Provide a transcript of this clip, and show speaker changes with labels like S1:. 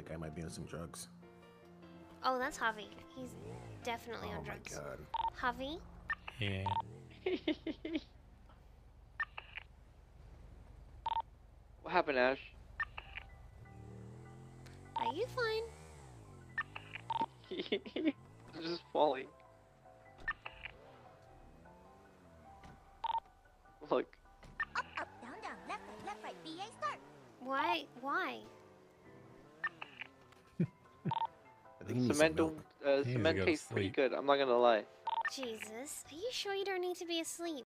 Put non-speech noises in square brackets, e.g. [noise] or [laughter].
S1: that guy might be on some drugs.
S2: Oh, that's Javi. He's definitely
S1: oh
S2: on drugs.
S1: Oh my god.
S2: Javi?
S3: Yeah.
S4: what happened, Ash?
S2: Are you fine? [laughs]
S4: just falling. Look,
S5: Up, up, down, down, left, right, left, right, BA start.
S2: Why? Why?
S4: Cement
S1: some
S4: don't,
S1: milk.
S4: uh, cement tastes pretty good. I'm not gonna lie.
S2: Jesus. Are you sure you don't need to be asleep?